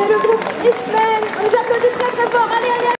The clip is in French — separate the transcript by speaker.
Speaker 1: c'est le groupe X-Men. On les applaudit très très fort. Allez, allez.